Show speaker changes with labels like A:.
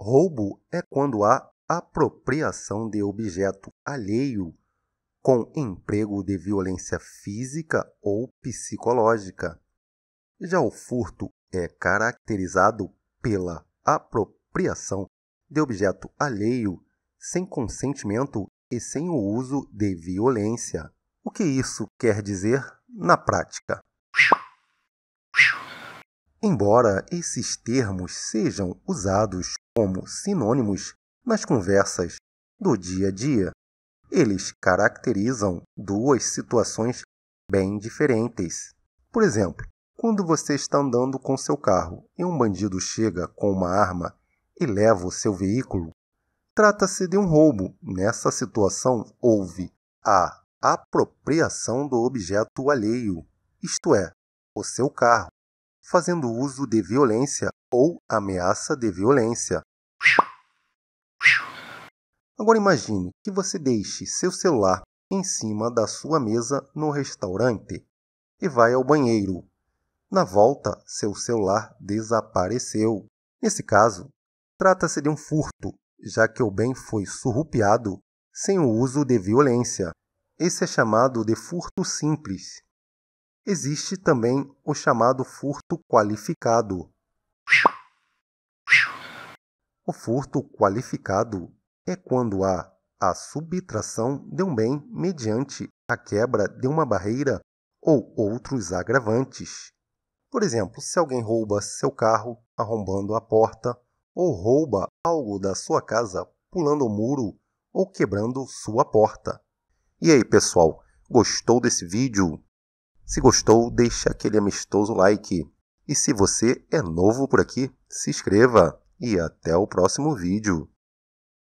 A: Roubo é quando há apropriação de objeto alheio com emprego de violência física ou psicológica. Já o furto é caracterizado pela apropriação de objeto alheio sem consentimento e sem o uso de violência. O que isso quer dizer na prática? Embora esses termos sejam usados como sinônimos nas conversas do dia a dia, eles caracterizam duas situações bem diferentes. Por exemplo, quando você está andando com seu carro e um bandido chega com uma arma e leva o seu veículo, trata-se de um roubo. Nessa situação, houve a apropriação do objeto alheio, isto é, o seu carro fazendo uso de violência ou ameaça de violência. Agora imagine que você deixe seu celular em cima da sua mesa no restaurante e vai ao banheiro. Na volta, seu celular desapareceu. Nesse caso, trata-se de um furto, já que o bem foi surrupiado sem o uso de violência. Esse é chamado de furto simples. Existe também o chamado furto qualificado. O furto qualificado é quando há a subtração de um bem mediante a quebra de uma barreira ou outros agravantes. Por exemplo, se alguém rouba seu carro arrombando a porta, ou rouba algo da sua casa pulando o muro ou quebrando sua porta. E aí, pessoal, gostou desse vídeo? Se gostou, deixe aquele amistoso like. E se você é novo por aqui, se inscreva e até o próximo vídeo.